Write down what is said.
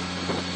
あ。